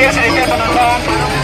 minggir sedikit penonton.